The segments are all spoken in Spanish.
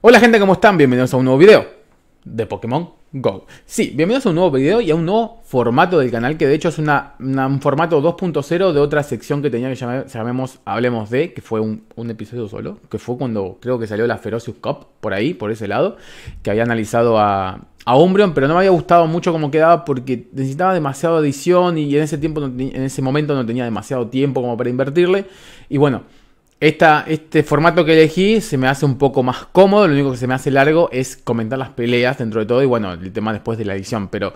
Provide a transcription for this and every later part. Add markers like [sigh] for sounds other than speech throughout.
Hola gente, ¿cómo están? Bienvenidos a un nuevo video de Pokémon GO. Sí, bienvenidos a un nuevo video y a un nuevo formato del canal, que de hecho es una, un formato 2.0 de otra sección que tenía que llamemos Hablemos de, que fue un, episodio solo, que fue cuando creo que salió la Ferocious Cup, por ahí, por ese lado, que había analizado a, Umbreon, pero no me había gustado mucho cómo quedaba porque necesitaba demasiada edición y en ese, tiempo en ese momento no tenía demasiado tiempo como para invertirle. Y bueno, este formato que elegí se me hace un poco más cómodo, lo único que se me hace largo es comentar las peleas dentro de todo y bueno, el tema después de la edición, pero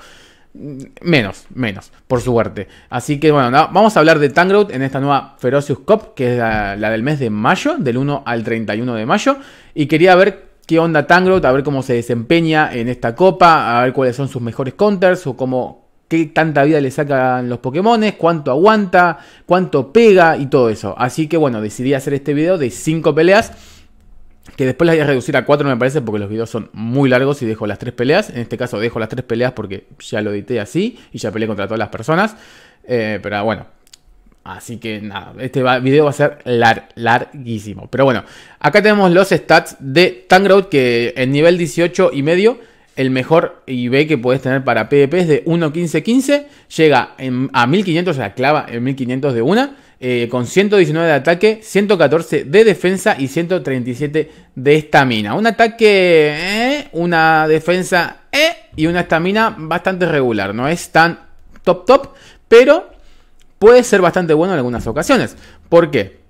mm, menos, menos, por suerte. Así que bueno, vamos a hablar de Tangrowth en esta nueva Ferocious Cup, que es la, del mes de mayo, del 1 al 31 de mayo, y quería ver qué onda Tangrowth, a ver cómo se desempeña en esta copa, a ver cuáles son sus mejores counters o cómo, qué tanta vida le sacan los Pokémon, cuánto aguanta, cuánto pega y todo eso. Así que bueno, decidí hacer este video de 5 peleas. Que después las voy a reducir a 4 me parece porque los videos son muy largos y dejo las 3 peleas. En este caso dejo las 3 peleas porque ya lo edité así y ya peleé contra todas las personas. Eh, pero bueno, Así que nada, este video va a ser larguísimo. Pero bueno, acá tenemos los stats de Tangrowth que en nivel 18 y medio el mejor IB que puedes tener para PvP es de 1.15.15. Llega a 1500, o sea, clava en 1500 de una. Eh, con 119 de ataque, 114 de defensa y 137 de estamina. Un ataque, eh, una defensa eh, y una estamina bastante regular. No es tan top top, pero puede ser bastante bueno en algunas ocasiones. ¿Por qué?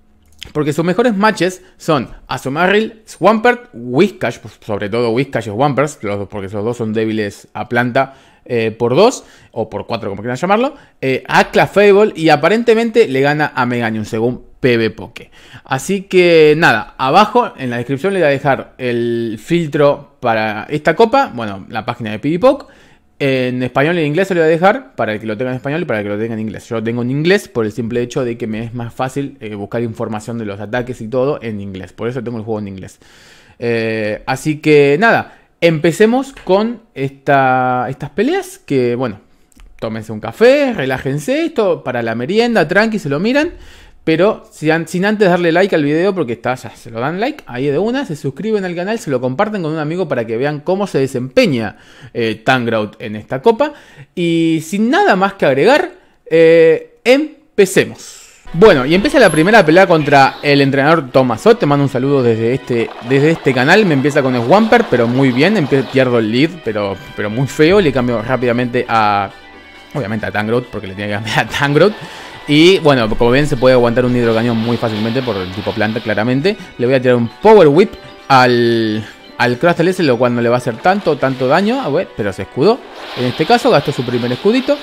Porque sus mejores matches son Azumarill, Swampert, Whiscash, pues, sobre todo Whiscash y Swampert, porque esos dos son débiles a planta eh, por 2 o por 4 como quieran llamarlo, eh, a Clefable y aparentemente le gana a Meganium según PvPoke. Así que nada, abajo en la descripción le voy a dejar el filtro para esta copa, bueno, la página de PvPoke en español y en inglés se lo voy a dejar para el que lo tenga en español y para el que lo tenga en inglés. Yo lo tengo en inglés por el simple hecho de que me es más fácil eh, buscar información de los ataques y todo en inglés. Por eso tengo el juego en inglés. Eh, así que nada, empecemos con esta, estas peleas que, bueno, tómense un café, relájense, esto para la merienda, tranqui, se lo miran. Pero sin antes darle like al video, porque está, ya se lo dan like ahí de una, se suscriben al canal, se lo comparten con un amigo para que vean cómo se desempeña eh, en esta copa. Y sin nada más que agregar, eh, empecemos. Bueno, y empieza la primera pelea contra el entrenador Tomasot. Te mando un saludo desde este, desde este canal. Me empieza con Swamper, pero muy bien. pierdo el lead, pero, pero muy feo. Le cambio rápidamente a. Obviamente a Tangrowth, porque le tiene que cambiar a Tangrowth. Y bueno, como ven se puede aguantar un hidrocañón muy fácilmente por el tipo planta claramente. Le voy a tirar un Power Whip al, al Crustle S, lo cual no le va a hacer tanto, tanto daño, ah, pero se escudó. En este caso gastó su primer escudito.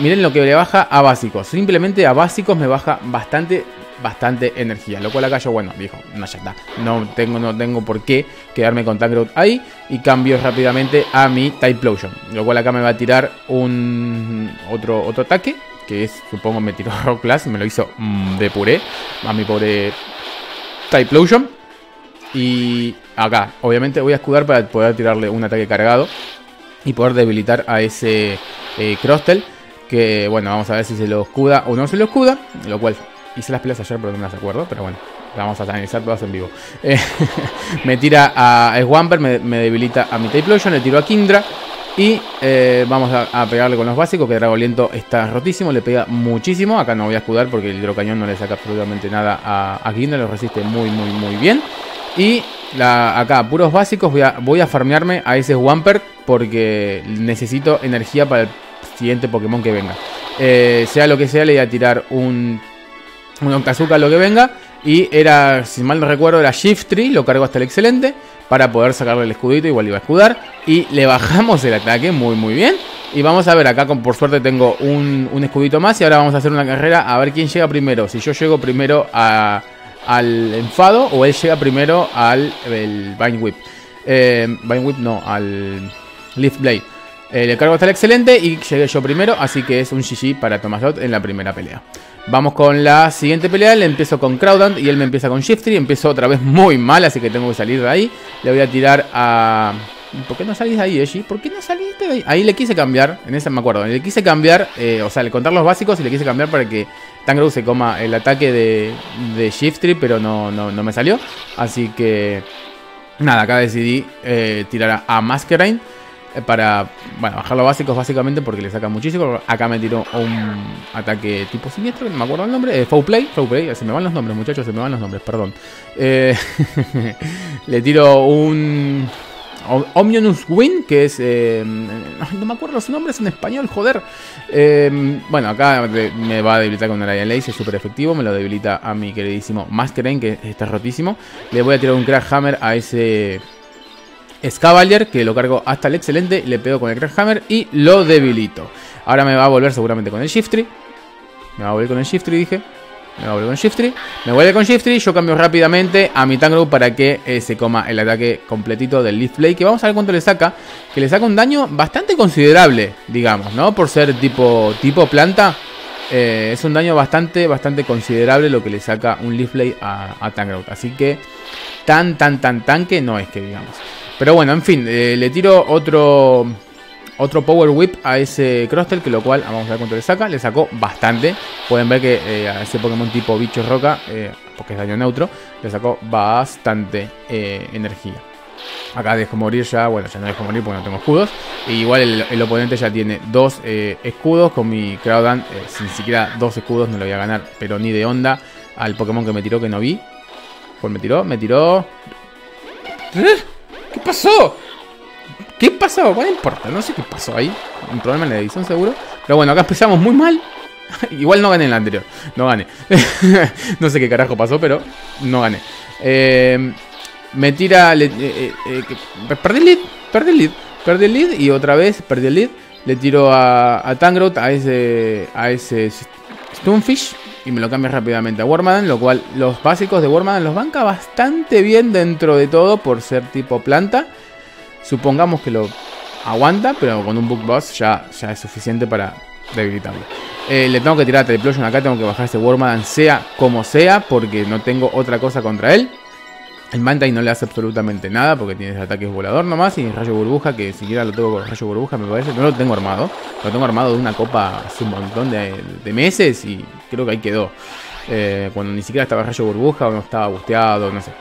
miren lo que le baja a básicos. Simplemente a básicos me baja bastante, bastante energía. Lo cual acá yo, bueno, dijo, no, ya está. No tengo, no tengo por qué quedarme con Tangrowth ahí. Y cambio rápidamente a mi Typlosion. Lo cual acá me va a tirar un otro, otro ataque que es, supongo, me tiró [laughs] Rock Class, me lo hizo mm, de puré a mi pobre Typlosion. Y acá, obviamente voy a escudar para poder tirarle un ataque cargado y poder debilitar a ese eh, Crostel. Que bueno, vamos a ver si se lo escuda o no se lo escuda. Lo cual hice las peleas ayer, pero no las acuerdo. Pero bueno, vamos a analizar todas en vivo. [laughs] Eh, [laughs] me tira a Swamper, me, me debilita a mi Typlosion, le tiro a Kindra. Y eh, vamos a, pegarle con los básicos, que Dragoliento está rotísimo, le pega muchísimo. Acá no voy a escudar porque el hidrocañón no le saca absolutamente nada a, a lo resiste muy, muy, muy bien. Y la, acá, puros básicos, voy a, voy a farmearme a ese Swampert porque necesito energía para el siguiente Pokémon que venga. Eh, sea lo que sea, le voy a tirar un, un Octazuka lo que venga. Y era, si mal no recuerdo, era Shift Tree, lo cargo hasta el excelente para poder sacarle el escudito, igual iba a escudar. Y le bajamos el ataque muy muy bien. Y vamos a ver, acá con, por suerte tengo un, escudito más y ahora vamos a hacer una carrera a ver quién llega primero. Si yo llego primero al enfado o él llega primero al Vine Whip. Eh, Vine Whip no, al Leaf Blade. Eh, le cargo el excelente y llegué yo primero, así que es un GG para Tomasot en la primera pelea. Vamos con la siguiente pelea. Le empiezo con Crowdant y él me empieza con Shiftry. Empezó otra vez muy mal, así que tengo que salir de ahí. Le voy a tirar a. ¿Por qué no salís de ahí, Eji? ¿Por qué no saliste de ahí? Ahí le quise cambiar, en esa me acuerdo. Le quise cambiar, eh, o sea, le contar los básicos y le quise cambiar para que Tangrowth se coma el ataque de, de Shiftry, pero no, no, no me salió. Así que nada, acá decidí eh, tirar a Masquerain eh, para, bueno, bajar los básicos básicamente porque le saca muchísimo. Acá me tiró un ataque tipo siniestro, no me acuerdo el nombre, eh, Foul Play, Foul Play, se me van los nombres muchachos, se me van los nombres, perdón. Eh, [laughs] le tiro un Omnionus Win, que es. Eh, no me acuerdo su nombre, es en español, joder. Eh, bueno, acá me va a debilitar con Alien Lace, es súper efectivo. Me lo debilita a mi queridísimo Masquerain, que está rotísimo. Le voy a tirar un Crash Hammer a ese. Scavalier, que lo cargo hasta el excelente, le pego con el Crash Hammer y lo debilito. Ahora me va a volver seguramente con el Shift Tree. Me va a volver con el Shift Tree, dije. Me vuelve con Shift Me vuelve con Shift Yo cambio rápidamente a mi Tangro para que eh, se coma el ataque completito del Leaf Play. Que vamos a ver cuánto le saca. Que le saca un daño bastante considerable, digamos, ¿no? Por ser tipo, tipo planta. Eh, es un daño bastante, bastante considerable lo que le saca un Leaf Play a, a Así que tan, tan, tan, tan que no es que digamos. Pero bueno, en fin, eh, le tiro otro otro Power Whip a ese Crostel, que lo cual, vamos a ver cuánto le saca. Le sacó bastante. Pueden ver que eh, a ese Pokémon tipo bicho roca, eh, porque es daño neutro, le sacó bastante energía. Acá dejo morir ya, bueno, ya no dejo morir porque no tengo escudos. igual el, oponente ya tiene dos escudos con mi Crowdan. sin siquiera dos escudos no lo voy a ganar, pero ni de onda al Pokémon que me tiró que no vi. Pues me tiró, me tiró... ¿Qué pasó? ¿Qué pasó? No importa, no sé qué pasó ahí. Un problema en la edición seguro. Pero bueno, acá empezamos muy mal. [laughs] Igual no gané en la anterior. No gané. [laughs] no sé qué carajo pasó, pero no gané. Eh, me tira... Eh, eh, perdí el lead. Perdí el lead. Perdí el lead y otra vez perdí el lead. Le tiro a, a a ese, a ese Stonefish. Y me lo cambia rápidamente a Wormadan. Lo cual los básicos de Wormadan los banca bastante bien dentro de todo por ser tipo planta. Supongamos que lo aguanta, pero con un Book Boss ya, es suficiente para debilitarlo. Eh, le tengo que tirar a Triplosion acá, tengo que bajar ese Wormadan sea como sea, porque no tengo otra cosa contra él. El Mantine no le hace absolutamente nada porque tiene ataques volador nomás y rayo burbuja que siquiera lo tengo con rayo burbuja me parece. No lo tengo armado. Lo tengo armado de una copa hace un montón de, meses y creo que ahí quedó. Eh, cuando ni siquiera estaba rayo burbuja o no estaba busteado, no sé.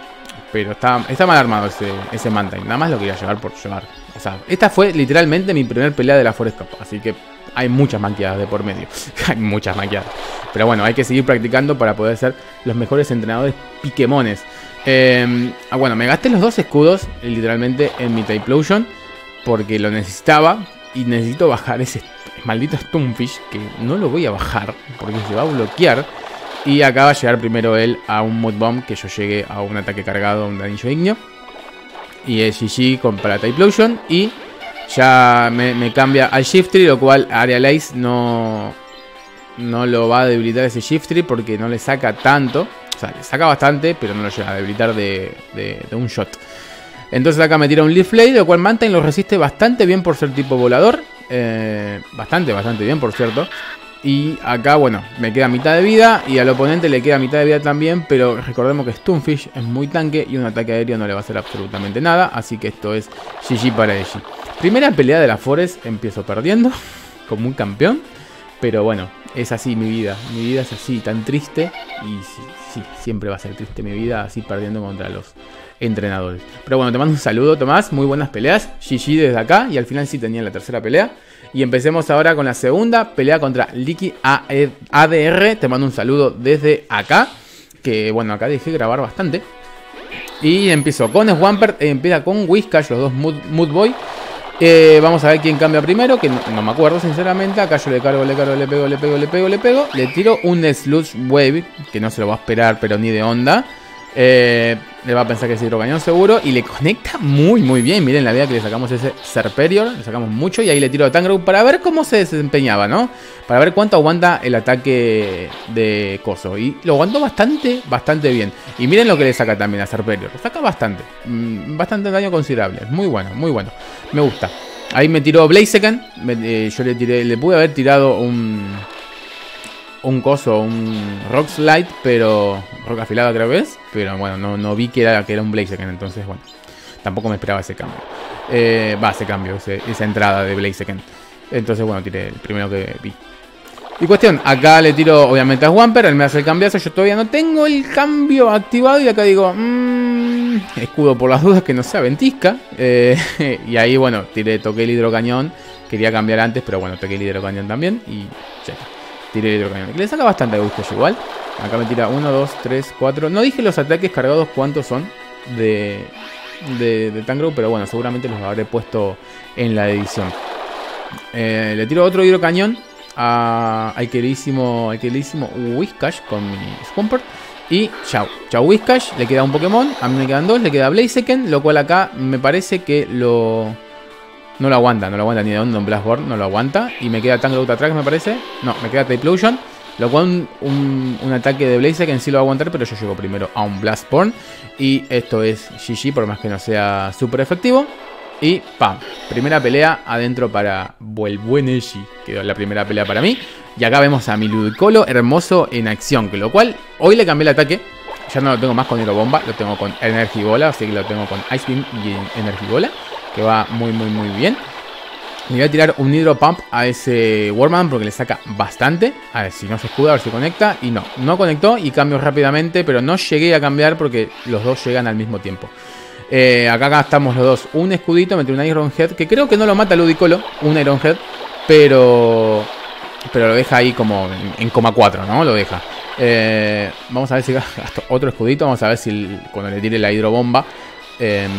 Pero está, está mal armado ese, ese Mantine. Nada más lo quería llevar por llevar. O sea, esta fue literalmente mi primer pelea de la Forest Cup. Así que hay muchas maquilladas de por medio. [laughs] hay muchas maquilladas. Pero bueno, hay que seguir practicando para poder ser los mejores entrenadores Piquemones. Em, ah, bueno, me gasté los dos escudos literalmente en mi Typlosion. Porque lo necesitaba. Y necesito bajar ese maldito Stonefish. Que no lo voy a bajar. Porque se va a bloquear. Y acá va a llegar primero él a un Mood Bomb, que yo llegue a un ataque cargado, un daño ignio. Y es GG con para Typlosion. Y ya me, cambia al Shiftry, lo cual Area Lace no, no lo va a debilitar ese Shiftry porque no le saca tanto. Saca bastante, pero no lo llega a debilitar de, un shot. Entonces acá me tira un Leaf Blade, lo cual Mantine lo resiste bastante bien por ser tipo volador. Eh, bastante, bastante bien, por cierto. Y acá, bueno, me queda mitad de vida y al oponente le queda mitad de vida también, pero recordemos que Stonefish es muy tanque y un ataque aéreo no le va a hacer absolutamente nada, así que esto es GG para GG. Primera pelea de la Forest, empiezo perdiendo, [laughs] como un campeón, pero bueno, es así mi vida, mi vida es así, tan triste y sí, siempre va a ser triste mi vida así perdiendo contra los entrenadores. Pero bueno, te mando un saludo Tomás, muy buenas peleas, GG desde acá y al final sí tenía la tercera pelea. Y empecemos ahora con la segunda pelea contra Licky ADR. Te mando un saludo desde acá. Que bueno, acá dejé grabar bastante. Y empiezo con Swampert, empieza con Whiscash, los dos Mood, Boy. Eh, vamos a ver quién cambia primero, que no, me acuerdo sinceramente. Acá yo le cargo, le cargo, le pego, le pego, le pego, le pego. Le tiro un Sludge Wave, que no se lo va a esperar, pero ni de onda. Eh, le va a pensar que es hidrocañón seguro. Y le conecta muy, muy bien. Miren la vida que le sacamos ese Serperior. Le sacamos mucho. Y ahí le tiro a Tangrowth para ver cómo se desempeñaba, ¿no? Para ver cuánto aguanta el ataque de Coso. Y lo aguantó bastante, bastante bien. Y miren lo que le saca también a Serperior. Lo saca bastante. Mm, bastante daño considerable. Muy bueno, muy bueno. Me gusta. Ahí me tiró Blaziken. Eh, yo le tiré, le pude haber tirado un un coso, un rock slide, pero roca afilada creo que es, pero bueno, no, no vi que era, que era un Blaziken, entonces bueno, tampoco me esperaba ese cambio. Eh, va, ese cambio, esa entrada de Blaziken. Entonces bueno, tiré el primero que vi. Y cuestión, acá le tiro obviamente a Swamper, él me hace el cambiazo, yo todavía no tengo el cambio activado y acá digo, mmm, escudo por las dudas que no sea ventisca. Eh, [laughs] y ahí, bueno, tiré, toqué el hidrocañón, quería cambiar antes, pero bueno, toqué el hidrocañón también y ya Tiré el hidrocañón. Le saca bastante gusto igual. Acá me tira 1, 2, 3, 4. No dije los ataques cargados cuántos son de, de, de pero bueno, seguramente los habré puesto en la edición. Eh, le tiro otro hidrocañón a, al queridísimo, al queridísimo Whiskash con mi Swampert. Y chao, chao Whiskash, le queda un Pokémon, a mí me quedan dos, le queda Blaziken, lo cual acá me parece que lo... No lo aguanta, no lo aguanta ni de un Blastborn, no lo aguanta. Y me queda Tangrowth atrás, me parece. No, me queda Typlosion. Lo cual un, un, ataque de Blaziken sí lo va a aguantar, pero yo llego primero a un Blastborn. Y esto es GG, por más que no sea súper efectivo. Y ¡pam! Primera pelea adentro para el buen Eshi. Quedó la primera pelea para mí. Y acá vemos a mi Ludicolo hermoso en acción. Que lo cual, hoy le cambié el ataque. Ya no lo tengo más con Bomba, lo tengo con Energibola. Así que lo tengo con Ice Beam y Energibola. Que va muy, muy, muy bien. Le voy a tirar un Hydro Pump a ese Warman porque le saca bastante. A ver si no se escuda, a ver si conecta. Y no, no conectó y cambio rápidamente. Pero no llegué a cambiar porque los dos llegan al mismo tiempo. Eh, acá gastamos los dos un escudito, metí un Iron Head, que creo que no lo mata Ludicolo, un Iron Head, pero pero lo deja ahí como en, coma 4, ¿no? Lo deja. Eh, vamos a ver si [laughs] gasto otro escudito, vamos a ver si cuando le tire la hidrobomba em,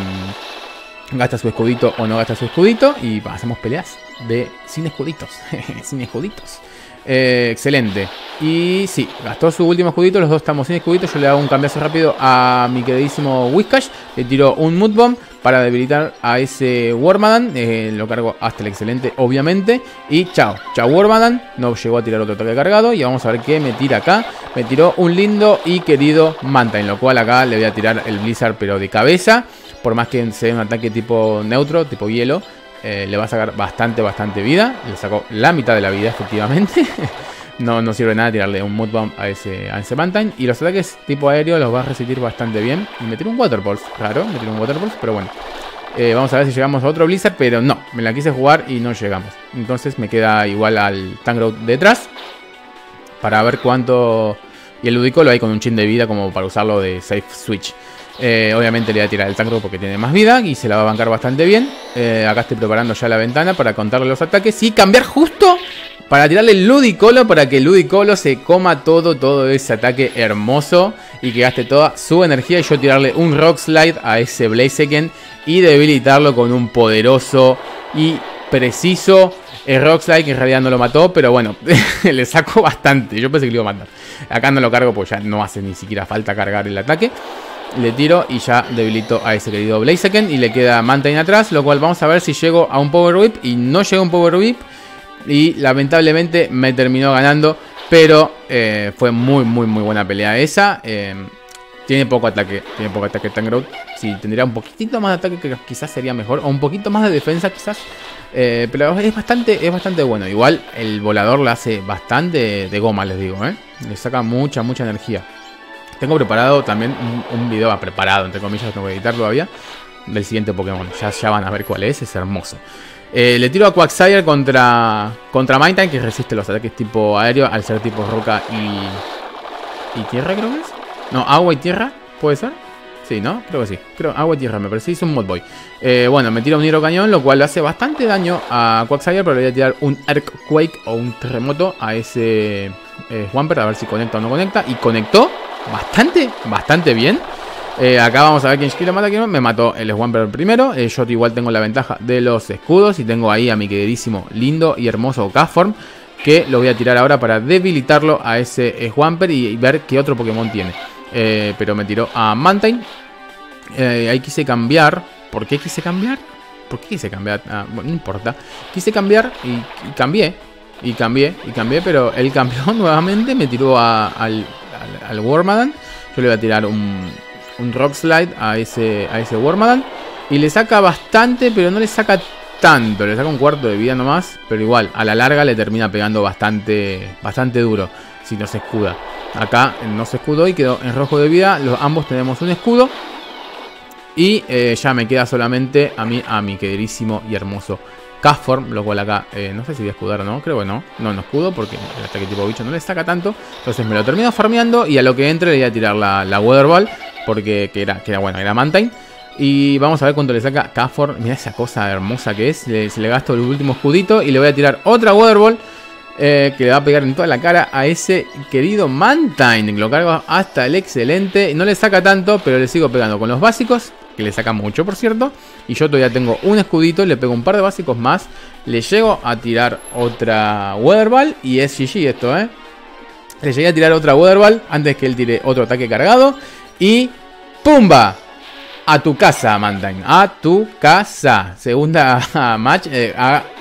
gasta su escudito o no gasta su escudito y hacemos peleas de sin escuditos, [laughs] sin escuditos. Eh, excelente. Y sí, gastó su último escudito. Los dos estamos sin escudito. Yo le hago un cambiazo rápido a mi queridísimo Whiskash. Le tiro un Mood Bomb para debilitar a ese Wormadan. Eh, lo cargo hasta el excelente, obviamente. Y chao, chao Wormadan. No llegó a tirar otro ataque cargado. Y vamos a ver qué me tira acá. Me tiró un lindo y querido En Lo cual acá le voy a tirar el Blizzard, pero de cabeza. Por más que sea un ataque tipo neutro, tipo hielo. Eh, le va a sacar bastante, bastante vida. Le sacó la mitad de la vida, efectivamente. [laughs] no, no sirve nada tirarle un Mood Bomb a ese, a ese Y los ataques tipo aéreo los va a resistir bastante bien. Y me tiró un Water Pulse, raro, me tiró un Water Pulse, pero bueno. Eh, vamos a ver si llegamos a otro Blizzard, pero no, me la quise jugar y no llegamos. Entonces me queda igual al Tangrowth detrás. Para ver cuánto... Y el Ludicolo ahí con un chin de vida como para usarlo de Safe Switch. Eh, obviamente le voy a tirar el Tangrowth porque tiene más vida y se la va a bancar bastante bien. Eh, acá estoy preparando ya la ventana para contarle los ataques y cambiar justo para tirarle el Ludicolo para que el Ludicolo se coma todo, todo ese ataque hermoso y que gaste toda su energía. Y yo tirarle un Rock Slide a ese Blaziken y debilitarlo con un poderoso y preciso Rock Slide que en realidad no lo mató, pero bueno, [laughs] le sacó bastante. Yo pensé que lo iba a matar. Acá no lo cargo porque ya no hace ni siquiera falta cargar el ataque le tiro y ya debilito a ese querido Blaziken y le queda Mantine atrás, lo cual vamos a ver si llego a un Power Whip y no llego a un Power Whip y lamentablemente me terminó ganando, pero eh, fue muy muy muy buena pelea esa. Em, tiene poco ataque, tiene poco ataque Tangrowth. Si tendría un poquitito más de ataque que quizás sería mejor, o un poquito más de defensa quizás. Eh, pero es bastante, es bastante bueno. Igual el volador le hace bastante de goma, les digo, ¿eh? Le saca mucha, mucha energía. Tengo preparado también un, video, preparado, entre comillas, tengo que editar todavía, del siguiente Pokémon. Ya, ya van a ver cuál es, es hermoso. Eh, le tiro a Quagsire contra, contra Time, que resiste los ataques tipo aéreo al ser tipo roca y, y tierra, creo que es. No, agua y tierra, ¿puede ser? Sí, ¿no? Creo que sí. Creo, agua y tierra, me parece. Hizo un Modboy. Eh, bueno, me tira un hidro cañón, lo cual le hace bastante daño a Quagsire, pero le voy a tirar un Earthquake o un terremoto a ese eh, Swamper, a ver si conecta o no conecta. Y conectó bastante, bastante bien. Eh, acá vamos a ver quién quiere mata, quién no. Me mató el Swamper primero. Eh, yo igual tengo la ventaja de los escudos. Y tengo ahí a mi queridísimo, lindo y hermoso Castform. Que lo voy a tirar ahora para debilitarlo a ese Swamper y, ver qué otro Pokémon tiene. Eh, pero me tiró a Mantine. ahí quise cambiar. ¿Por qué quise cambiar? ¿Por qué quise cambiar? Ah, bueno, no importa. Quise cambiar y, cambié. Y cambié, y cambié, pero él cambió [laughs] nuevamente. Me tiró al, al, Wormadan. Yo le voy a tirar un, un Rock Slide a ese, a ese Wormadan. Y le saca bastante, pero no le saca tanto. Le saca un cuarto de vida nomás. Pero igual, a la larga le termina pegando bastante, bastante duro. Si no se escuda. Acá no se escudó y quedó en rojo de vida. Los, ambos tenemos un escudo. Y eh, ya me queda solamente a mí, a mi queridísimo y hermoso Castform, lo cual acá eh, no sé si voy a escudar o no, creo que no, no, no escudo porque el ataque tipo bicho no le saca tanto. Entonces me lo termino farmeando y a lo que entre le voy a tirar la, la Weather Ball, porque que era, que era bueno, era Mantine. Y vamos a ver cuánto le saca Castform. Mira esa cosa hermosa que es. Se le gasto el último escudito y le voy a tirar otra Weather Ball. Eh, que le va a pegar en toda la cara a ese querido Mantine. Lo cargo hasta el excelente. No le saca tanto, pero le sigo pegando con los básicos. Que le saca mucho, por cierto. Y yo todavía tengo un escudito. Le pego un par de básicos más. Le llego a tirar otra Weatherball. Y es GG esto, ¿eh? Le llegué a tirar otra Weatherball antes que él tire otro ataque cargado. Y ¡pumba! A tu casa, Mantine. A tu casa. Segunda [laughs] match. Eh,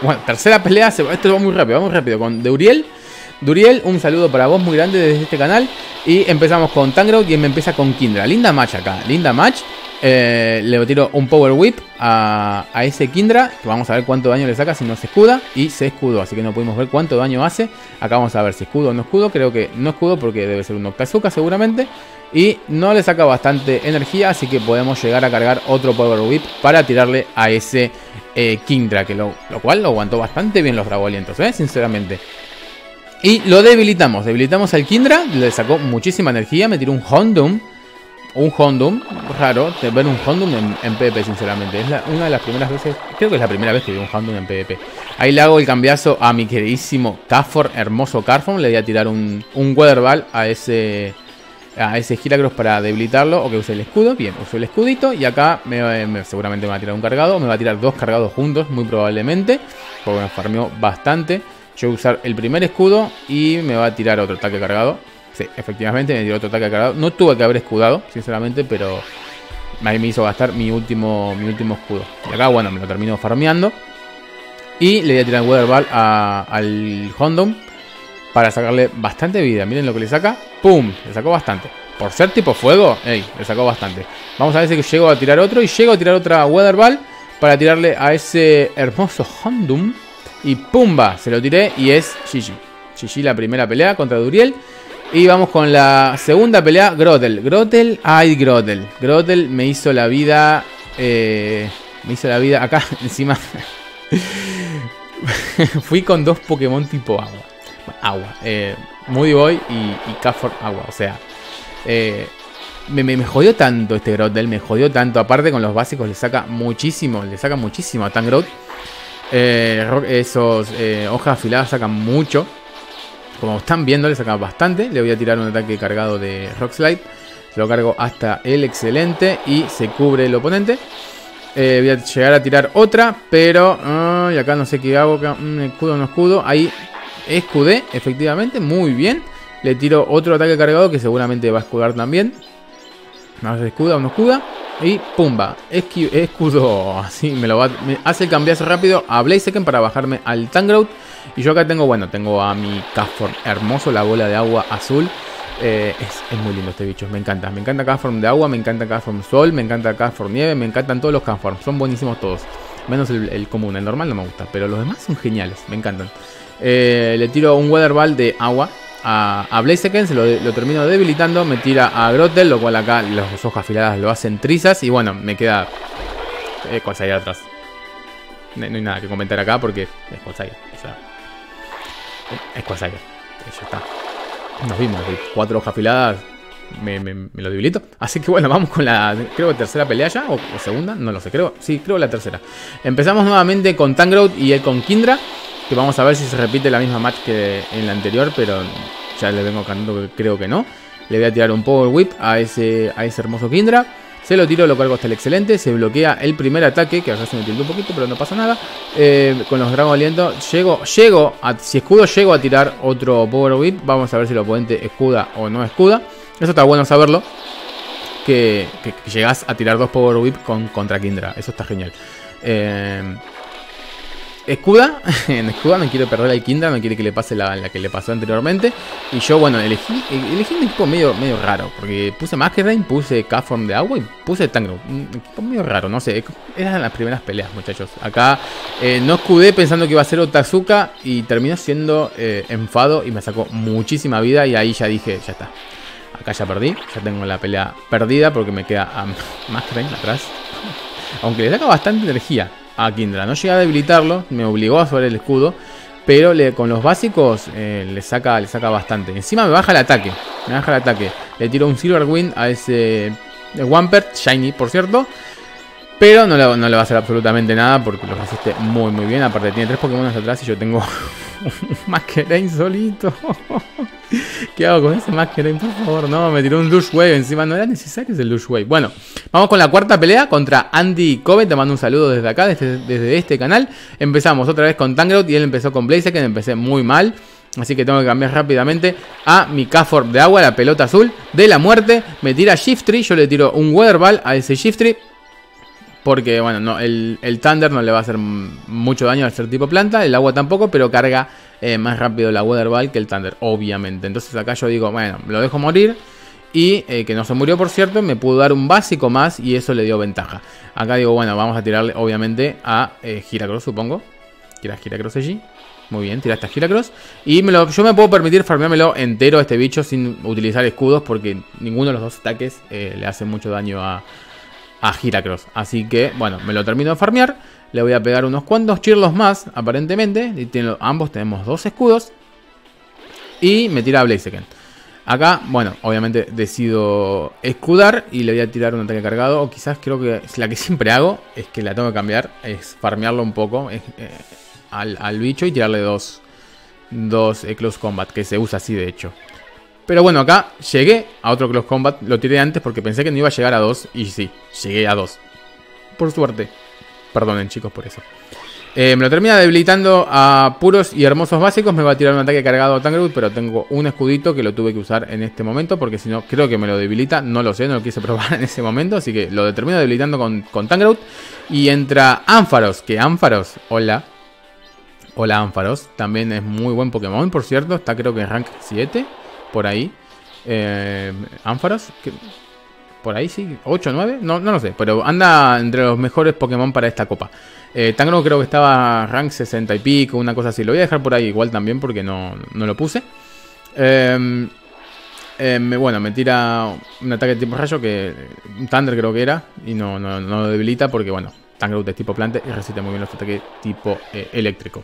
bueno, tercera pelea. Esto va muy rápido, va muy rápido. Con Deuriel. Duriel, un saludo para vos muy grande desde este canal. Y empezamos con Tangrowth y me empieza con Kindra. Linda match acá, linda match. Eh, le tiro un Power Whip a, ese Kindra. Vamos a ver cuánto daño le saca si no se escuda. Y se escudó, así que no pudimos ver cuánto daño hace. Acá vamos a ver si escudo o no escudo. Creo que no escudo porque debe ser un Octazuka seguramente. Y no le saca bastante energía, así que podemos llegar a cargar otro Power Whip para tirarle a ese eh, Kindra. Que lo, lo, cual lo aguantó bastante bien los Dragolientos, ¿eh? sinceramente. Y lo debilitamos, debilitamos al Kindra, le sacó muchísima energía, me tiró un Hondum. Un Hondum, raro ver un Hondum en, en PvP, sinceramente. Es una de las primeras veces, creo que es la primera vez que vi un Hondum en PvP. Ahí le hago el cambiazo a mi queridísimo Cafor, hermoso Carform. Le voy a tirar un, un Weatherball a ese, a ese Giracross para debilitarlo. O que use el escudo. Bien, uso el escudito. Y acá me, me, seguramente me va a tirar un cargado. Me va a tirar dos cargados juntos, muy probablemente. Porque me farmeó bastante. Yo voy a usar el primer escudo y me va a tirar otro ataque cargado. Sí, efectivamente me tiró otro ataque cargado. No tuve que haber escudado, sinceramente, pero ahí me hizo gastar mi último, mi último escudo. Y acá, bueno, me lo termino farmeando. Y le voy a tirar Weather Ball al Hondom para sacarle bastante vida. Miren lo que le saca. ¡Pum! Le sacó bastante. Por ser tipo fuego, ey, le sacó bastante. Vamos a ver si llego a tirar otro. Y llego a tirar otra Weather Ball para tirarle a ese hermoso Hondum. Y pumba, se lo tiré y es GG. GG la primera pelea contra Duriel. Y vamos con la segunda pelea, Grotel. Grotel, ay Grotel. Grotel me hizo la vida... Eh, me hizo la vida acá [laughs] encima. [laughs] Fui con dos Pokémon tipo agua. Agua. Eh, y, y Cafford agua. O sea... Eh, me, me, me, jodió tanto este Grotel. Me jodió tanto. Aparte con los básicos le saca muchísimo. Le saca muchísimo a Tangrowth. Eh, esos eh, hojas afiladas sacan mucho. Como están viendo, le sacan bastante. Le voy a tirar un ataque cargado de Rock Slide. Lo cargo hasta el excelente y se cubre el oponente. Eh, voy a llegar a tirar otra, pero... Y acá no sé qué hago. Un escudo, no escudo. Ahí escudé, efectivamente. Muy bien. Le tiro otro ataque cargado que seguramente va a escudar también. No se escuda o no escuda. Y pumba, escudo. [laughs] Así me lo va. Me hace el cambiazo rápido a Blaziken para bajarme al Tangrowth. Y yo acá tengo, bueno, tengo a mi Castform hermoso, la bola de agua azul. Eh, es, es, muy lindo este bicho, me encanta. Me encanta Castform de agua, me encanta Castform sol, me encanta Castform nieve, me encantan todos los Castform. Son buenísimos todos. Menos el, común, el normal no me gusta. Pero los demás son geniales, me encantan. Eh, le tiro un Weather Ball de agua a, a Blaziken, se lo, termino debilitando, me tira a Grotel, lo cual acá las hojas afiladas lo hacen trizas y bueno, me queda eh, atrás. No, hay nada que comentar acá porque es Quasaya, es Quasaya, ya está. Nos vimos, cuatro hojas afiladas, me, lo debilito. Así que bueno, [laughs] vamos con la, creo que tercera pelea ya, o, o segunda, no lo sé, creo, sí, creo la tercera. Empezamos nuevamente con Tangrowth y él con Kindra. Que vamos a ver si se repite la misma match que en la anterior, pero ya le vengo cantando que creo que no. Le voy a tirar un Power Whip a ese, a ese hermoso Kindra. Se lo tiro, lo cargo hasta el excelente. Se bloquea el primer ataque, que acá se me tilde un poquito, pero no pasa nada. Eh, con los Dragon Aliento, llego, llego si escudo, llego a tirar otro Power Whip. Vamos a ver si el oponente escuda o no escuda. Eso está bueno saberlo. Que, que, que llegas a tirar dos Power Whip con, contra Kindra. Eso está genial. Eh, Escuda, [laughs] en Escuda me quiero perder al Kindra, no quiere que le pase la, que le pasó anteriormente. Y yo, bueno, elegí, elegí un equipo medio, medio raro, porque puse Masquerain, puse K-Form de agua y puse Tangrowth. Un equipo medio raro, no sé, eran las primeras peleas, muchachos. Acá eh, no escudé pensando que iba a ser Otazuka y terminó siendo eh, enfado y me sacó muchísima vida y ahí ya dije, ya está. Acá ya perdí, ya tengo la pelea perdida porque me queda a [laughs] Masquerain atrás. [laughs] Aunque le saca bastante energía a Kindra. No llega a debilitarlo, me obligó a subir el escudo. Pero le, con los básicos eh, le, saca, le saca bastante. Encima me baja el ataque. Me baja el ataque. Le tiro un Silver Wind a ese Wampert, Shiny por cierto. Pero no le, no le, va a hacer absolutamente nada porque lo resiste muy muy bien. Aparte tiene tres Pokémon atrás y yo tengo [laughs] Masquerain solito. [laughs] ¿Qué hago con ese Masquerain? Por favor, no, me tiró un Lush Wave encima. No era necesario ese Lush Wave. Bueno, vamos con la cuarta pelea contra Andy Kobe. Te mando un saludo desde acá, desde, desde este canal. Empezamos otra vez con Tangrowth y él empezó con Blaziken. Empecé muy mal. Así que tengo que cambiar rápidamente a mi Caforp de agua, la pelota azul de la muerte. Me tira Shiftry, yo le tiro un Weather Ball a ese Shiftry. Porque, bueno, no, el, Thunder no le va a hacer mucho daño al ser tipo planta, el agua tampoco, pero carga eh, más rápido la Weather Ball que el Thunder, obviamente. Entonces acá yo digo, bueno, lo dejo morir. Y eh, que no se murió, por cierto, me pudo dar un básico más y eso le dio ventaja. Acá digo, bueno, vamos a tirarle, obviamente, a eh, Giracross, supongo. Tira Giracross allí. Muy bien, tira esta Giracross. Y me lo, yo me puedo permitir farmeármelo entero a este bicho sin utilizar escudos porque ninguno de los dos ataques le hace mucho daño a, a Giracross. Así que, bueno, me lo termino de farmear. Le voy a pegar unos cuantos chirlos más, aparentemente. Y ambos tenemos dos escudos. Y me tira Blaziken. Acá, bueno, obviamente decido escudar y le voy a tirar un ataque cargado. O quizás creo que la que [laughs] siempre hago es que la tengo que cambiar. Es farmearlo un poco eh, al, bicho y tirarle dos, dos eh, Close Combat. Que se usa así de hecho. Pero bueno, acá llegué a otro Close Combat. Lo tiré antes porque pensé que no iba a llegar a 2. Y sí, llegué a 2. Por suerte. Perdonen chicos por eso. Eh, me lo termina debilitando a puros y hermosos básicos. Me va a tirar un ataque cargado a Tangrowth. Pero tengo un escudito que lo tuve que usar en este momento. Porque si no, creo que me lo debilita. No lo sé, no lo quise [laughs] probar en ese momento. Así que lo termino debilitando con, con. Y entra Ampharos. Que Ampharos, hola. Hola Ampharos. También es muy buen Pokémon, por cierto. Está creo que en rank 7 por ahí. Eh, por ahí sí, 8, 9, no, no lo sé, pero anda entre los mejores Pokémon para esta copa. Eh, Tangro creo que estaba rank 60 y pico, una cosa así. Lo voy a dejar por ahí igual también porque no, lo puse. Eh, eh, bueno, me tira un ataque tipo rayo que un Thunder creo que era y no, no, lo debilita porque bueno, Tangrowth es tipo planta y resiste muy bien los ataques tipo eléctrico.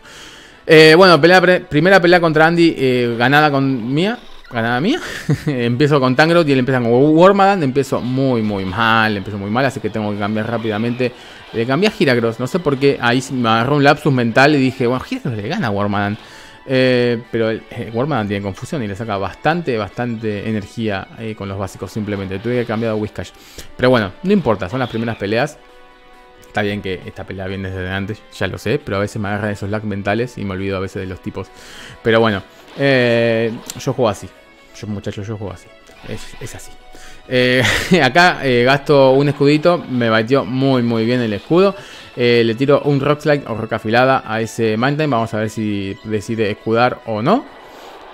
bueno, pelea primera pelea contra Andy ganada con Mía ganada mía. [laughs] empiezo con Tangrowth y él empieza con Wormadam. Empiezo muy, muy mal. Empiezo muy mal, así que tengo que cambiar rápidamente. Le cambié a Giracross. No sé por qué. Ahí me agarró un lapsus mental y dije, bueno, Giracross le gana a Wormadam. Eh, pero el, eh, tiene confusión y le saca bastante, bastante energía eh, con los básicos simplemente. Tuve que cambiar a Whiscash. Pero bueno, no importa, son las primeras peleas. Está bien que esta pelea viene desde antes, ya lo sé, pero a veces me agarran esos lag mentales y me olvido a veces de los tipos. Pero bueno, yo juego así. Muchachos, yo juego así. Es, así. Eh, [laughs] acá eh, gasto un escudito. Me batió muy, muy bien el escudo. Eh, le tiro un Rock Slide o roca afilada a ese Mountain. Vamos a ver si decide escudar o no.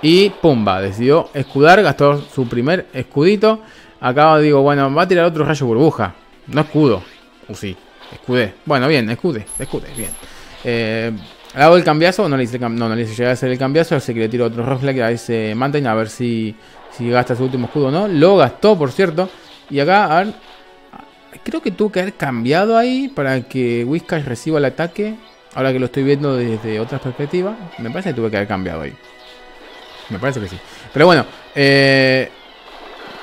Y pumba, decidió escudar. Gastó su primer escudito. Acá digo, bueno, va a tirar otro rayo burbuja. No escudo. O sí, escudé. Bueno, bien, escude, escude, bien. Hago el cambiazo, no le hice, no, no le hice llegar a hacer el cambiazo, así que le tiro otro rock a ese Mountain a ver si, si gasta su último escudo o no. Lo gastó, por cierto. Y acá, a ver, creo que tuvo que haber cambiado ahí para que Whiskas reciba el ataque. Ahora que lo estoy viendo desde otra perspectiva, me parece que tuve que haber cambiado ahí. Me parece que sí. Pero bueno, eh,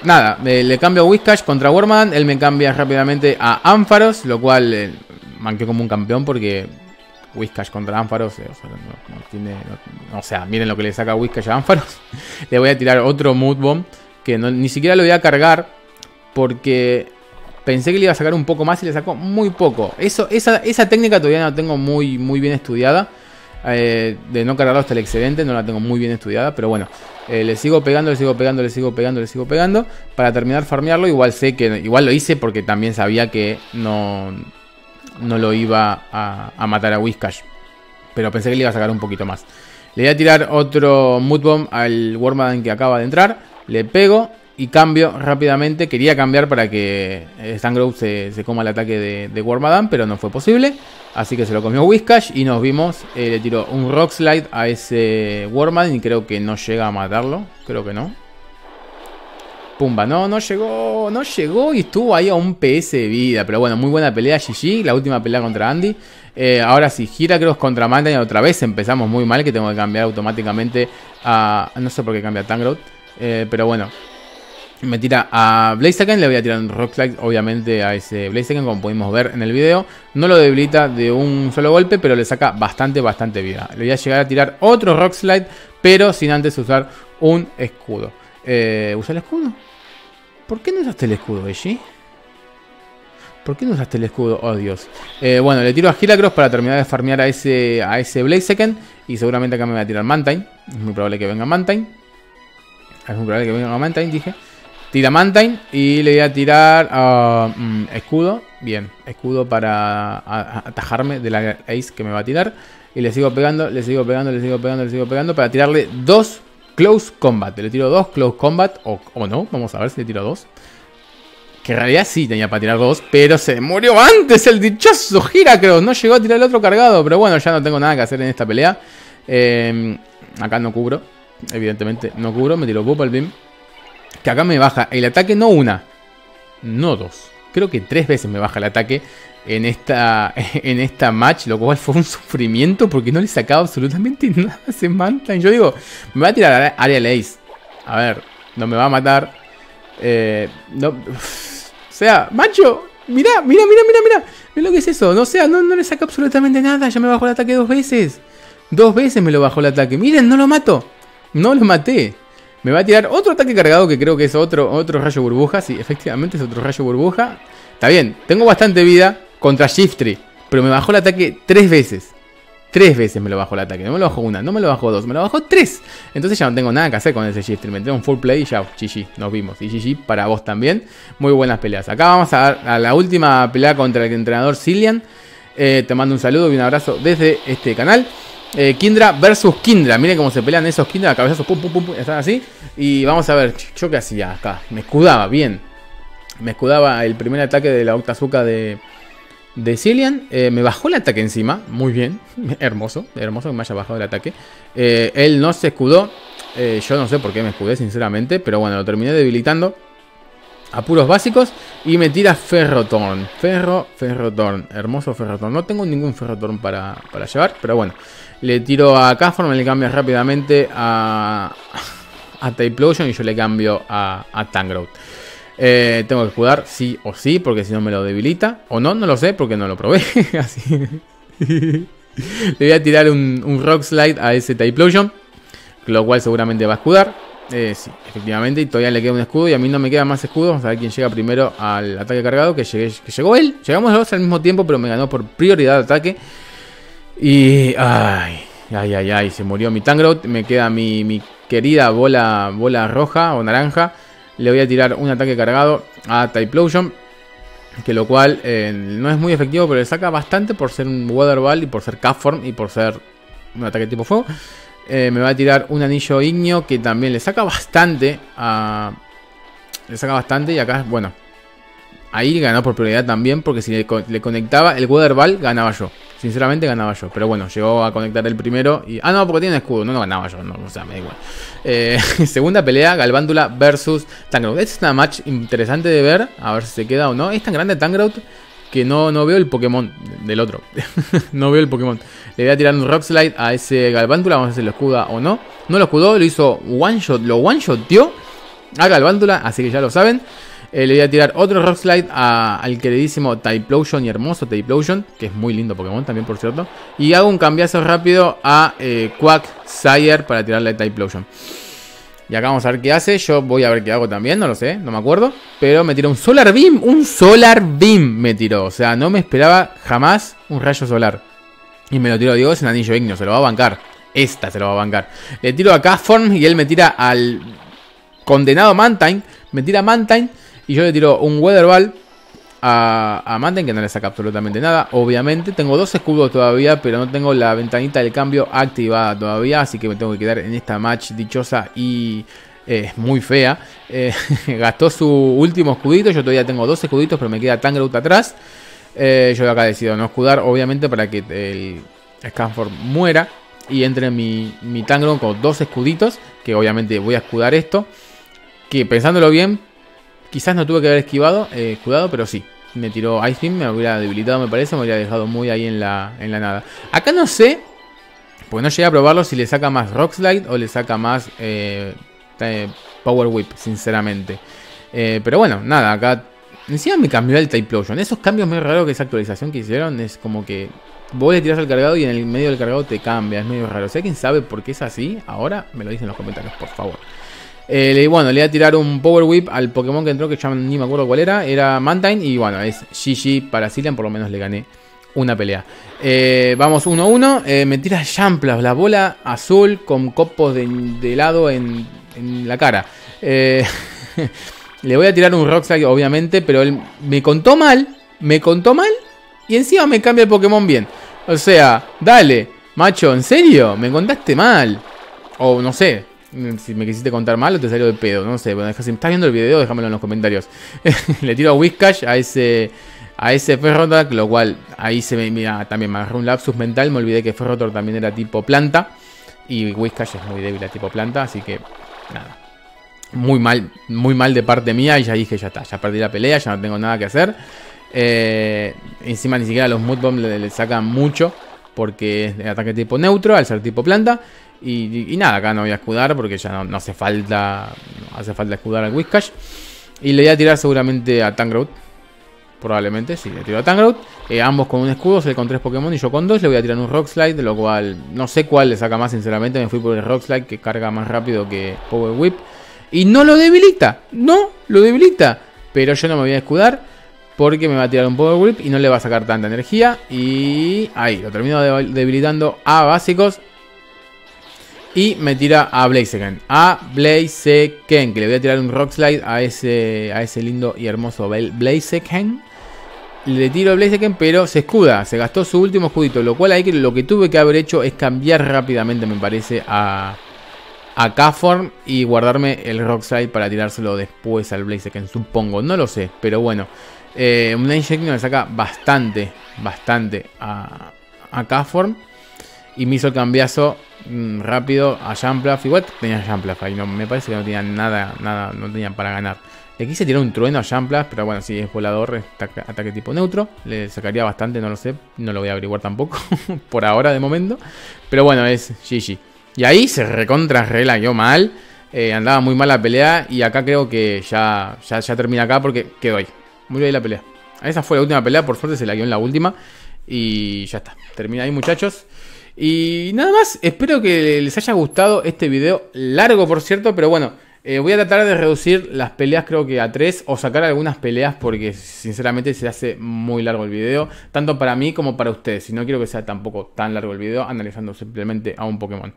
nada, le cambio a Whiskas contra Worman. Él me cambia rápidamente a Ampharos, lo cual eh, manqué como un campeón porque Whiscash contra Ánfaros. Eh, o sea, miren lo que le saca Whiscash a Ánfaros. [laughs] le voy a tirar otro Mood Bomb. Que ni siquiera lo voy a cargar. Porque pensé que le iba a sacar un poco más y le sacó muy poco. Esa técnica todavía no la tengo muy, muy bien estudiada. Eh, de no cargarlo hasta el excedente, no la tengo muy bien estudiada. Pero bueno, eh, le sigo pegando, le sigo pegando, le sigo pegando, le sigo pegando. Para terminar farmearlo, igual sé que. Igual lo hice porque también sabía que no no lo iba a, matar a Whiscash. Pero pensé que le iba a sacar un poquito más. Le voy a tirar otro Mood Bomb al Wormadam que acaba de entrar. Le pego y cambio rápidamente. Quería cambiar para que Stangrove se, se coma el ataque de, de pero no fue posible. Así que se lo comió Whiscash y nos vimos. Eh, le tiró un Rock Slide a ese Wormadam y creo que no llega a matarlo. Creo que no. No, no llegó, no llegó y estuvo ahí a un PS de vida. Pero bueno, muy buena pelea GG, la última pelea contra Andy. Eh, ahora sí, Giracross contra Mandain otra vez. Empezamos muy mal, que tengo que cambiar automáticamente a... No sé por qué cambia Tangrowth, eh, pero bueno. Me tira a Blaziken, le voy a tirar un Rock Slide obviamente a ese Blaziken como pudimos ver en el video. No lo debilita de un solo golpe, pero le saca bastante, bastante vida. Le voy a llegar a tirar otro Rock Slide, pero sin antes usar un escudo. Eh, ¿Usa el escudo? ¿Por qué no usaste el escudo, Eiji? ¿Por qué no usaste el escudo? Oh, Dios. Eh, bueno, le tiro a Hilacross para terminar de farmear a ese, a ese Blaziken. Y seguramente acá me va a tirar Mantine. Es muy probable que venga Mantine. Es muy probable que venga Mantine, dije. Tira Mantine y le voy a tirar uh, escudo. Bien, escudo para atajarme de la Ace que me va a tirar. Y le sigo pegando, le sigo pegando, le sigo pegando, le sigo pegando para tirarle dos Close Combat. Le tiro dos Close Combat o, o no. Vamos a ver si le tiro dos. Que en realidad sí tenía para tirar dos, pero se murió antes el dichoso Heracross. No llegó a tirar el otro cargado, pero bueno, ya no tengo nada que hacer en esta pelea. Eh, acá no cubro, evidentemente no cubro, me tiro Bubble Beam. Que acá me baja el ataque no una, no dos. Creo que tres veces me baja el ataque en esta, [laughs] en esta match, lo cual fue un sufrimiento porque no le sacaba absolutamente [laughs] nada a ese. Yo digo, me va a tirar a Lace. A ver, no me va a matar. Eh, no, o sea, macho, mira, mira, mira, mira, mira. Mira lo que es eso. No sea, no, no le saca absolutamente nada. Ya me bajó el ataque dos veces. Dos veces me lo bajó el ataque. Miren, no lo mato. No lo maté. Me va a tirar otro ataque cargado que creo que es otro, otro rayo burbuja. Sí, efectivamente es otro rayo burbuja. Está bien, tengo bastante vida contra Shiftry. Pero me bajó el ataque tres veces. Tres veces me lo bajó el ataque. No me lo bajó una, no me lo bajó dos, me lo bajó tres. Entonces ya no tengo nada que hacer con ese Shiftry. Me tengo un full play y ya, GG, nos vimos. Y GG para vos también. Muy buenas peleas. Acá vamos a, a la última pelea contra el entrenador Cillian. Eh, te mando un saludo y un abrazo desde este canal. Eh, Kindra versus Kindra. Miren cómo se pelean esos Kindra. Cabezazos, pum, pum, pum, pum. Están así. Y vamos a ver, yo qué hacía acá. Me escudaba, bien. Me escudaba el primer ataque de la Octazuka de, de Cillian. Eh, me bajó el ataque encima. Muy bien. [laughs] hermoso. Hermoso que me haya bajado el ataque. Eh, él no se escudó. Eh, yo no sé por qué me escudé, sinceramente. Pero bueno, lo terminé debilitando. A puros básicos. Y me tira Ferrotorn. Ferro, Ferrotorn. Hermoso Ferrotorn. No tengo ningún Ferrotorn para, para llevar. Pero bueno. Le tiro a me le cambia rápidamente a, [laughs] a Typlosion y yo le cambio a, a Tangrowth. Eh, tengo que jugar sí o sí, porque si no me lo debilita. O no, no lo sé, porque no lo probé. [laughs] Así. [laughs] le voy a tirar un, Rock Slide a ese Typlosion. Lo cual seguramente va a escudar. Eh, sí, efectivamente. Y todavía le queda un escudo. Y a mí no me queda más escudo. Vamos a ver quién llega primero al ataque cargado. Que, llegué, que llegó él. Llegamos los dos al mismo tiempo, pero me ganó por prioridad de ataque. Y. Ay, ay, ay, ay. Se murió mi Tangrowth. Me queda mi, mi querida bola, bola roja o naranja. Le voy a tirar un ataque cargado a Typlosion. Que lo cual eh, no es muy efectivo, pero le saca bastante por ser un Weather Ball y por ser K-Form y por ser un ataque tipo fuego. Eh, me va a tirar un anillo ignio que también le saca bastante. Le saca bastante y acá, bueno, ahí ganó por prioridad también, porque si le, conectaba el Weather Ball, ganaba yo. Sinceramente ganaba yo. Pero bueno, llegó a conectar el primero y... Ah, no, porque tiene escudo. No, no ganaba yo. O sea, me da igual. Eh, [laughs] segunda pelea, Galvándula versus Tangrowth. Esta es una match interesante de ver. A ver si se queda o no. Es tan grande Tangrowth que no, no veo el Pokémon del otro. [laughs] no veo el Pokémon. Le voy a tirar un Rock Slide a ese Galvándula. Vamos a ver si lo escuda o no. No lo escudó, lo hizo one shot. Lo one shot, tío. A Galvándula, así que ya lo saben. Eh, le voy a tirar otro Rock Slide al queridísimo Typlosion y hermoso Typlosion, que es muy lindo Pokémon también, por cierto. Y hago un cambiazo rápido a eh, Quack Sire para tirarle Typlosion. Y acá vamos a ver qué hace. Yo voy a ver qué hago también, no lo sé, no me acuerdo. Pero me tiró un Solar Beam, un Solar Beam me tiró. O sea, no me esperaba jamás un rayo solar. Y me lo tiró, digo, es un anillo ignio, se lo va a bancar. Esta se lo va a bancar. Le tiro acá Form y él me tira al condenado Mantine. Me tira Mantine. Y yo le tiro un Weather Ball a, a que no le saca absolutamente nada. Obviamente, tengo dos escudos todavía, pero no tengo la ventanita del cambio activada todavía. Así que me tengo que quedar en esta match dichosa y eh, muy fea. Eh, [laughs] gastó su último escudito. Yo todavía tengo dos escuditos, pero me queda Tangrowth atrás. Eh, yo acá decido no escudar, obviamente, para que el Scanford muera. Y entre mi, mi con dos escuditos. Que obviamente voy a escudar esto que pensándolo bien, quizás no tuve que haber esquivado, eh, escudado, pero sí. Me tiró Ice Beam, me hubiera debilitado, me parece, me hubiera dejado muy ahí en la, en la nada. Acá no sé, porque no llegué a probarlo si le saca más Rock Slide o le saca más eh, eh, Power Whip, sinceramente. pero bueno, nada, acá Encima me cambió el Typlosion. Esos cambios muy raros que esa actualización que hicieron es como que vos le tiras al cargado y en el medio del cargado te cambia. Es medio raro. Si alguien sabe por qué es así, ahora me lo dicen en los comentarios, por favor. Eh, bueno, le voy a tirar un Power Whip al Pokémon que entró, que ya ni me acuerdo cuál era. Era Mantine. Y bueno, es GG para Cillian. Por lo menos le gané una pelea. Eh, vamos 1-1. Eh, me tira Jamplas, la bola azul con copos de, helado en, la cara. [laughs] le voy a tirar un Rockslide, obviamente. Pero él me contó mal. Me contó mal. Y encima me cambia el Pokémon bien. O sea, dale, macho, ¿en serio? Me contaste mal. O no sé, si me quisiste contar mal o te salió de pedo, no sé. Bueno, si estás viendo el video, déjamelo en los comentarios. [laughs] Le tiro a Whiskash a ese a ese Ferrotor, lo cual ahí se me mira también me agarró un lapsus mental, me olvidé que Ferrotor también era tipo planta y Whiskash es muy débil a tipo planta, así que nada. Muy mal, muy mal de parte mía y ya dije, ya está, ya perdí la pelea, ya no tengo nada que hacer. Eh, encima ni siquiera los Mood Bomb le, sacan mucho porque es de ataque tipo neutro al ser tipo planta. Y, nada, acá no voy a escudar porque ya no, hace falta hace falta escudar al Whiskash. Y le voy a tirar seguramente a Tangrowth. Probablemente, sí, le tiro a Tangrowth. Eh, ambos con un escudo, él con tres Pokémon y yo con dos. Le voy a tirar un Rock Slide, de lo cual no sé cuál le saca más, sinceramente. Me fui por el Rock Slide que carga más rápido que Power Whip. Y no lo debilita, no lo debilita. Pero yo no me voy a escudar. Porque me va a tirar un Power Whip y no le va a sacar tanta energía. Y ahí, lo termino debilitando a básicos. Y me tira a Blaziken. A Blaziken. Que le voy a tirar un Rock Slide a ese, a ese lindo y hermoso Blaziken. Le tiro a Blaziken, pero se escuda. Se gastó su último escudito. Lo cual lo que tuve que haber hecho es cambiar rápidamente, me parece, a, a K-Form y guardarme el Rock Slide para tirárselo después al Blaziken. Supongo, no lo sé, pero bueno. Eh, un Inject le saca bastante, bastante a, a K-Form. Y me hizo el cambiazo rápido a Jamplaf. Igual tenía Jamplaf ahí, no, me parece que no tenía nada, nada, no tenía para ganar. Le quise tirar un trueno a Jamplaf, pero bueno, si es volador, ataque, tipo neutro. Le sacaría bastante, no lo sé, no lo voy a averiguar tampoco, [laughs] por ahora de momento. Pero bueno, es GG. Y ahí se recontra yo mal. Eh, andaba muy mal la pelea y acá creo que ya, ya, ya termina acá porque quedó ahí. Muy ahí la pelea. Esa fue la última pelea, por suerte se la guió en la última. Y ya está. Termina ahí, muchachos. Y nada más, espero que les haya gustado este video. Largo, por cierto, pero bueno. Eh, voy a tratar de reducir las peleas creo que a 3 o sacar algunas peleas porque sinceramente se hace muy largo el video, tanto para mí como para ustedes. Y no quiero que sea tampoco tan largo el video analizando simplemente a un Pokémon.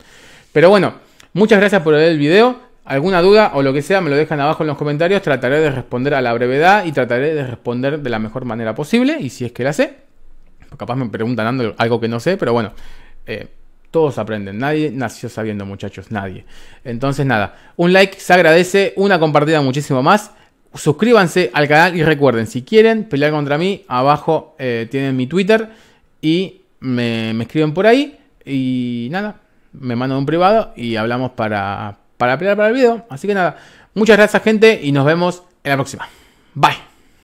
Pero bueno, muchas gracias por ver el video. Alguna duda o lo que sea me lo dejan abajo en los comentarios. Trataré de responder a la brevedad y trataré de responder de la mejor manera posible. Y si es que la sé, capaz me preguntan algo que no sé, pero bueno, eh, todos aprenden. Nadie nació sabiendo, muchachos, nadie. Entonces, nada, un like se agradece, una compartida muchísimo más. Suscríbanse al canal y recuerden, si quieren pelear contra mí, abajo eh, tienen mi Twitter y me, me escriben por ahí. Y nada, me mandan un privado y hablamos para para pelear para el video. Así que nada, muchas gracias gente y nos vemos en la próxima. Bye.